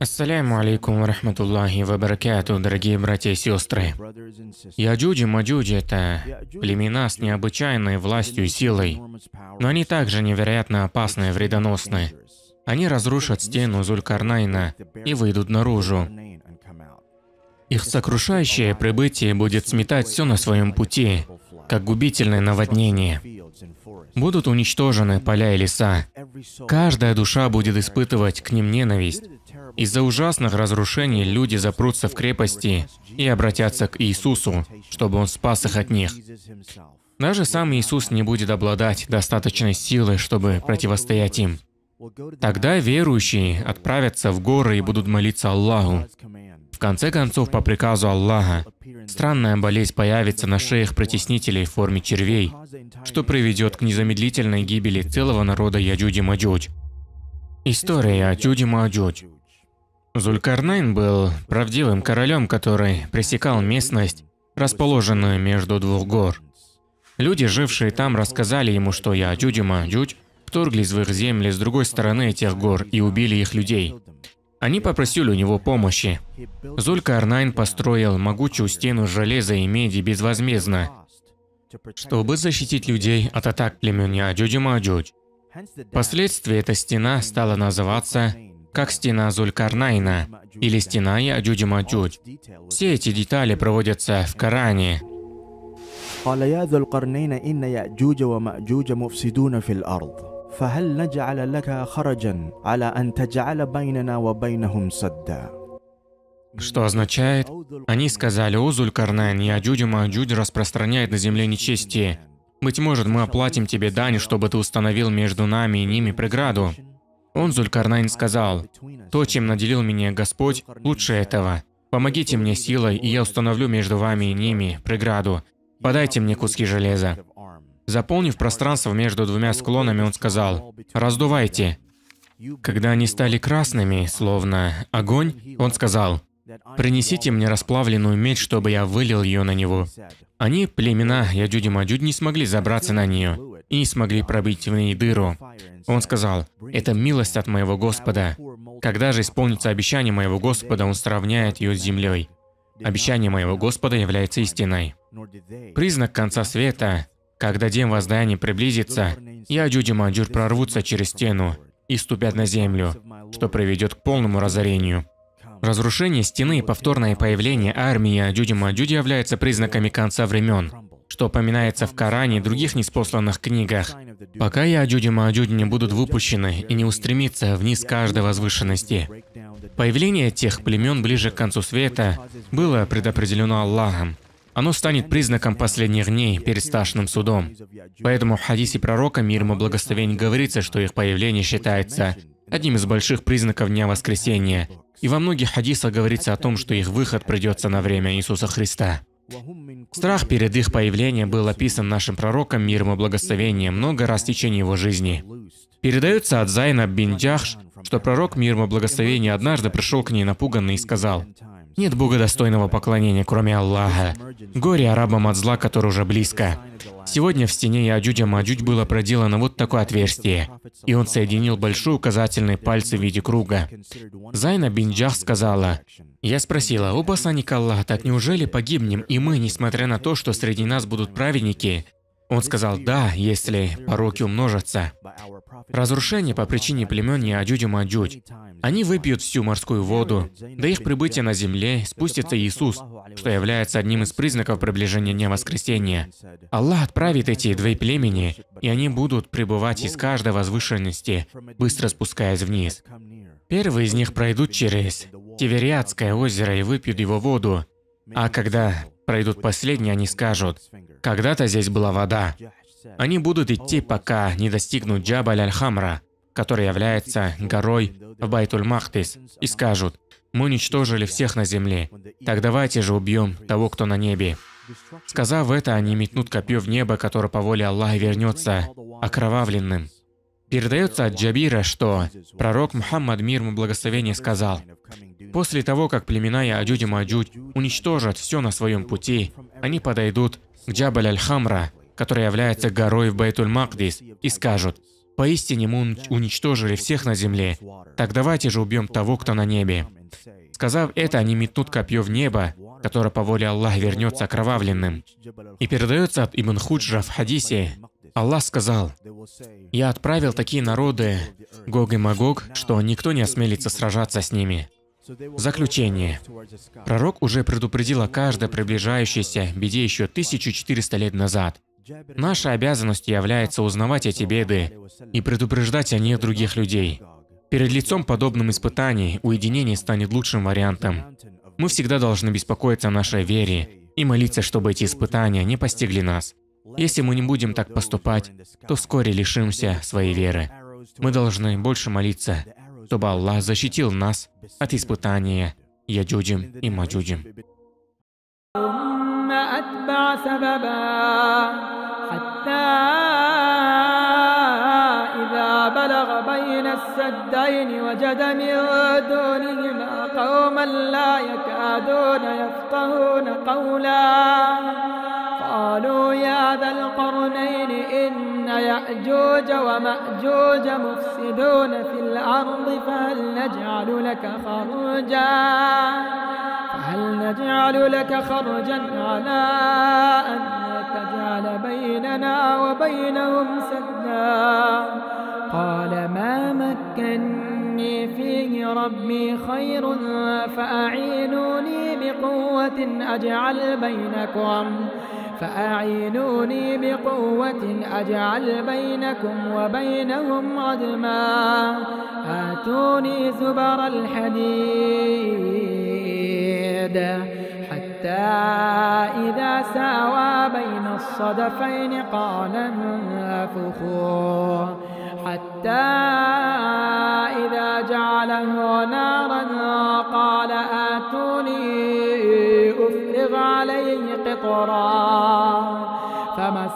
Ассаляму алейкум ва рахматуллахи ва баракятух, дорогие братья и сестры. Яджуджи Маджуджи – это племена с необычайной властью и силой, но они также невероятно опасны и вредоносны. Они разрушат стену Зулькарнайна и выйдут наружу. Их сокрушающее прибытие будет сметать все на своем пути, как губительное наводнение. Будут уничтожены поля и леса. Каждая душа будет испытывать к ним ненависть. Из-за ужасных разрушений люди запрутся в крепости и обратятся к Иисусу, чтобы Он спас их от них. Даже сам Иисус не будет обладать достаточной силой, чтобы противостоять им. Тогда верующие отправятся в горы и будут молиться Аллаху. В конце концов, по приказу Аллаха, странная болезнь появится на шеях притеснителей в форме червей, что приведет к незамедлительной гибели целого народа Яджудж-Маджудж. История Яджудж-Маджудж. Зулькарнайн был правдивым королем, который пересекал местность, расположенную между двух гор. Люди, жившие там, рассказали ему, что Яджудж-Маджудж вторглись в их земли с другой стороны этих гор и убили их людей. Они попросили у него помощи. Зулькарнайн построил могучую стену железа и меди безвозмездно, чтобы защитить людей от атак племен Яджудж-Маджудж. Впоследствии эта стена стала называться как стена Зулькарнайна или стена Яджуджи-Маджудж. Все эти детали проводятся в Коране. قال يا ذو القرنين إن يأجوج ومأجوج مفسدون في الأرض فهل نجعل لك خرجا على أن تجعل بيننا وبينهم سدا Что означает, они сказали, о Зулькарнайн, Яджуджи Маджудж распространяет на земле нечестие. Быть может, мы оплатим тебе дань, чтобы ты установил между нами и ними преграду. Он, Зулькарнайн, сказал, «То, чем наделил меня Господь, лучше этого. Помогите мне силой, и я установлю между вами и ними преграду. Подайте мне куски железа». Заполнив пространство между двумя склонами, он сказал, «Раздувайте». Когда они стали красными, словно огонь, он сказал, «Принесите мне расплавленную медь, чтобы я вылил ее на него». Они, племена Яджудж и Маджудж, не смогли забраться на нее и не смогли пробить в ней дыру. Он сказал, «Это милость от моего Господа. Когда же исполнится обещание моего Господа, Он сравняет ее с землей. Обещание моего Господа является истиной». Признак конца света, когда день воздаяния приблизится, Яджудж и Маджудж прорвутся через стену и ступят на землю, что приведет к полному разорению. Разрушение стены и повторное появление армии Яджудж и Маджудж являются признаками конца времен, что упоминается в Коране и других ниспосланных книгах. Пока Яджудж и Маджудж не будут выпущены и не устремятся вниз с каждой возвышенности. Появление тех племен ближе к концу света было предопределено Аллахом. Оно станет признаком последних дней перед страшным судом. Поэтому в хадисе пророка мир ему благословение говорится, что их появление считается одним из больших признаков Дня Воскресения. И во многих хадисах говорится о том, что их выход придется на время Иисуса Христа. Страх перед их появлением был описан нашим пророком мир ему благословения много раз в течение его жизни. Передается от Зайна бин Джахш, что пророк мир ему благословения однажды пришел к ней напуганный и сказал, «Нет Бога достойного поклонения, кроме Аллаха. Горе арабам от зла, который уже близко. Сегодня в стене Яджудж и Маджудж было проделано вот такое отверстие, и он соединил большой указательный пальцы в виде круга. Зайнаб бинт Джахш сказала, «Я спросила, о посланник Аллаха, так неужели погибнем и мы, несмотря на то, что среди нас будут праведники?» Он сказал, «Да, если пороки умножатся». Разрушение по причине племен Яджудж и Маджудж. Они выпьют всю морскую воду. До их прибытия на земле спустится Иисус, что является одним из признаков приближения Дня Воскресения. Аллах отправит эти две племени, и они будут пребывать из каждой возвышенности, быстро спускаясь вниз. Первые из них пройдут через Тивериадское озеро и выпьют его воду, а когда пройдут последние, они скажут, «Когда-то здесь была вода». Они будут идти, пока не достигнут Джабаль Аль-Хамра, который является горой в Байтуль-Махдис, и скажут, «Мы уничтожили всех на земле, так давайте же убьем того, кто на небе». Сказав это, они метнут копье в небо, которое по воле Аллаха вернется окровавленным. Передается от Джабира, что пророк Мухаммад мир ему благословение сказал, «После того, как племена Яджуди Маджудь уничтожат все на своем пути, они подойдут Джабаль Аль-Хамра, который является горой в Байтуль-Махдис, и скажут, Поистине мы уничтожили всех на земле. Так давайте же убьем того, кто на небе. Сказав это, они метнут копье в небо, которое по воле Аллаха вернется окровавленным. И передается от Ибн Худжра в хадисе. Аллах сказал, «Я отправил такие народы, Гог и Магог, что никто не осмелится сражаться с ними». Заключение. Пророк уже предупредил о каждой приближающейся беде еще 1400 лет назад. Наша обязанность является узнавать эти беды и предупреждать о них других людей. Перед лицом подобным испытаний уединение станет лучшим вариантом. Мы всегда должны беспокоиться о нашей вере и молиться, чтобы эти испытания не постигли нас. Если мы не будем так поступать, то вскоре лишимся своей веры. Мы должны больше молиться, чтобы Аллах защитил нас от испытания Яджуджем и Маджуджем. بلغ بين السدين وجد من دونهما قوما لا يكادون يفقهون قولا قالوا يا ذا القرنين إن يأجوج ومأجوج مفسدون في الأرض فهل نجعل لك خرجا فهل نجعل لك خرجا على أن تجعل بيننا وبينهم سدا؟ قال ما مكني فيه ربي خير فأعينوني بقوة أجعل بينكم. فأعينوني بقوة أجعل بينكم وبينهم ردما آتوني زبر الحديد. حتى إذا ساوى بين الصدفين قال انفخوا. حتى إذا جعله نارا قال آتوني أفرغ عليه قطرا.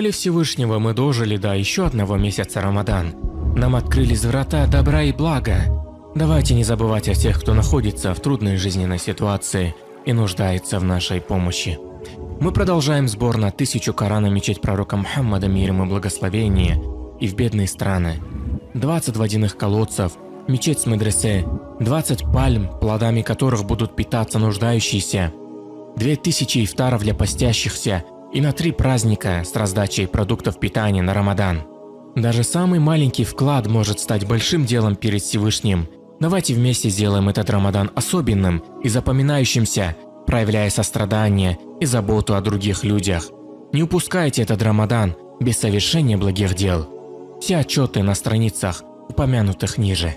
Воле Всевышнего мы дожили до еще одного месяца Рамадан. Нам открылись врата добра и блага. Давайте не забывать о тех, кто находится в трудной жизненной ситуации и нуждается в нашей помощи. Мы продолжаем сбор на тысячу Корана мечеть пророка Мухаммада миром и благословение и в бедные страны. 20 водяных колодцев, мечеть с медресе, 20 пальм, плодами которых будут питаться нуждающиеся, 2000 ифтаров для постящихся и на три праздника с раздачей продуктов питания на Рамадан. Даже самый маленький вклад может стать большим делом перед Всевышним. Давайте вместе сделаем этот Рамадан особенным и запоминающимся, проявляя сострадание и заботу о других людях. Не упускайте этот Рамадан без совершения благих дел. Все отчеты на страницах, упомянутых ниже.